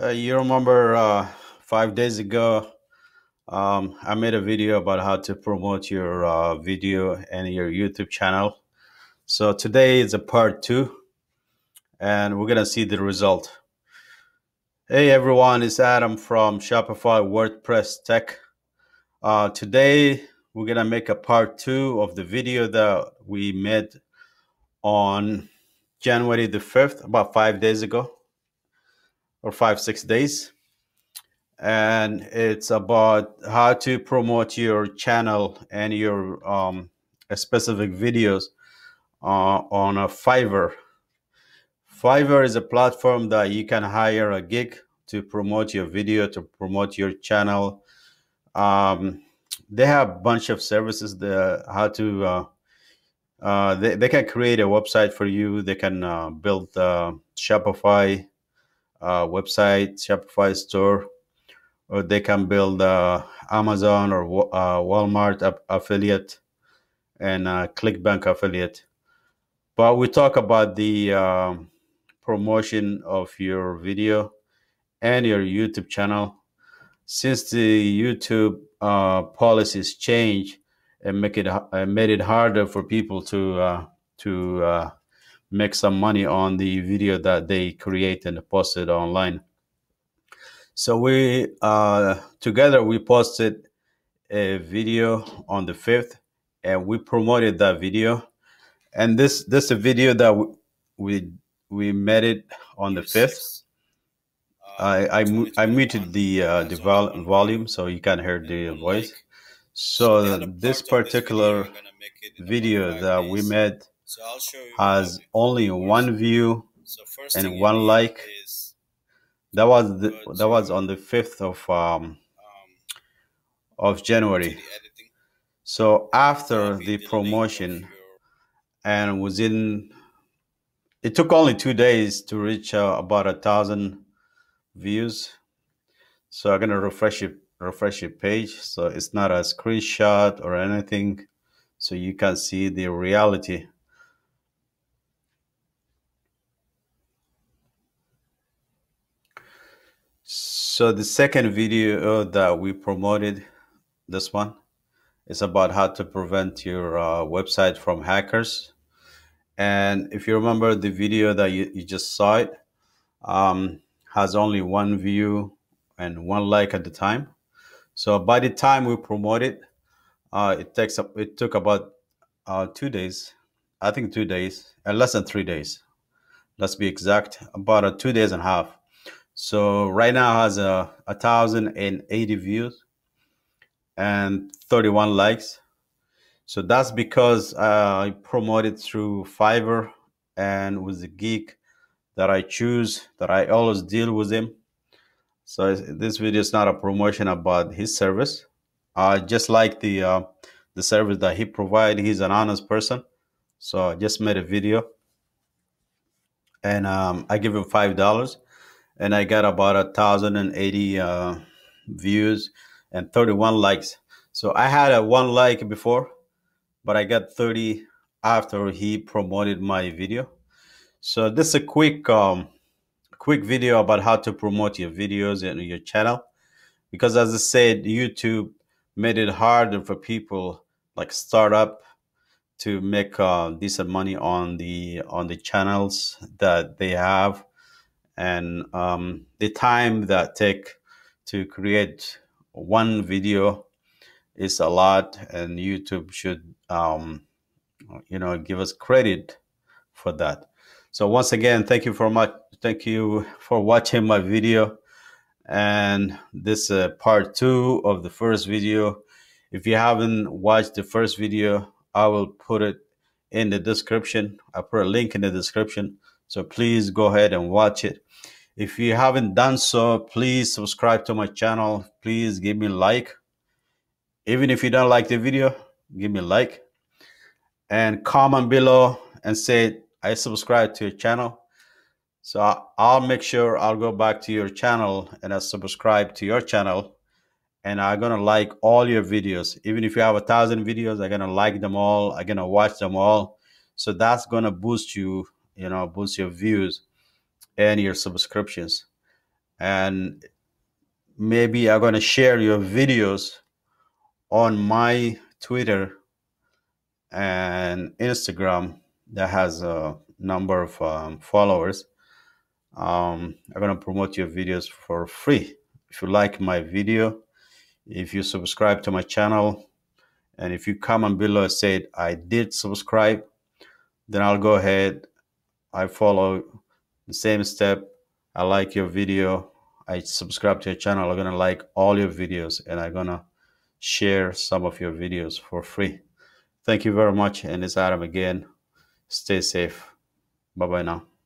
Uh, you remember uh, five days ago, um, I made a video about how to promote your uh, video and your YouTube channel. So today is a part two, and we're gonna see the result. Hey everyone, it's Adam from Shopify WordPress Tech. Uh, today we're gonna make a part two of the video that we made on January the 5th, about five days ago or five, six days. And it's about how to promote your channel and your um, specific videos uh, on a Fiverr. Fiverr is a platform that you can hire a gig to promote your video, to promote your channel. Um, they have a bunch of services that how to uh, uh, they, they can create a website for you. They can uh, build uh, Shopify uh, website, Shopify store, or they can build uh, Amazon or uh, Walmart affiliate and uh, ClickBank affiliate. But we talk about the um, promotion of your video and your YouTube channel. Since the YouTube uh, policies change and make it made it harder for people to uh, to make some money on the video that they create and post it online. So we uh, together we posted a video on the fifth, and we promoted that video. And this this is a video that we we, we made it on the fifth. I I, I muted the uh, the vol- volume so you can hear the voice. So this particular video that we made has only one view and one like. That was the, that was on the fifth of um, of January. So after the promotion and within it took only two days to reach uh, about a thousand views. So I'm gonna refresh it refresh your page. So it's not a screenshot or anything. So you can see the reality. So the second video that we promoted, this one, is about how to prevent your uh, website from hackers. And if you remember the video that you, you just saw it, um, has only one view and one like at the time. So by the time we promote it, uh, it takes up it took about uh, two days, I think two days, and less than three days. Let's be exact, about a two days and a half. So right now has a, a thousand and eighty views and 31 likes. So that's because uh, I promoted through Fiverr and with the geek that I choose, that I always deal with him. So this video is not a promotion about his service. I just like the uh, the service that he provide. He's an honest person. So I just made a video and um, I give him five dollars, and I got about a thousand and eighty uh, views and thirty one likes. So I had a one like before, but I got thirty after he promoted my video. So this is a quick um, quick video about how to promote your videos and your channel because as I said, YouTube made it harder for people like startup to make uh, decent money on the on the channels that they have and um, the time that take to create one video is a lot and youtube should um, you know give us credit for that. So once again thank you for much thank you for watching my video. And this uh, part two of the first video. If you haven't watched the first video i will put it in the description i put a link in the description so please go ahead and watch it. If you haven't done so please subscribe to my channel. Please give me a like. Even if you don't like the video give me a like. And comment below and say i subscribe to your channel. So i'll make sure i'll go back to your channel and i subscribe to your channel. And i'm gonna like all your videos. Even if you have a thousand videos i'm gonna like them all. I'm gonna watch them all. So that's gonna boost you you know boost your views and your subscriptions and maybe I'm gonna share your videos on my Twitter and Instagram that has a number of um, followers. Um, I'm gonna promote your videos for free. If you like my video, if you subscribe to my channel, and if you comment below and say I did subscribe, then I'll go ahead. I follow the same step. I like your video. I subscribe to your channel. I'm gonna like all your videos, and I'm gonna share some of your videos for free. Thank you very much. And it's Adam again. Stay safe. Bye bye now.